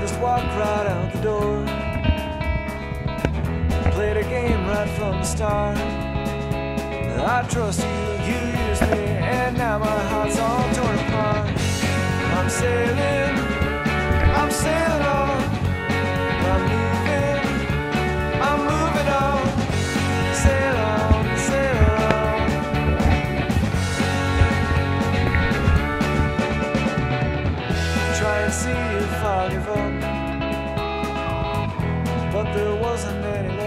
just walked right out the door. Played a game right from the start. I trust you, you used me, and now my I see if I give up. But there wasn't any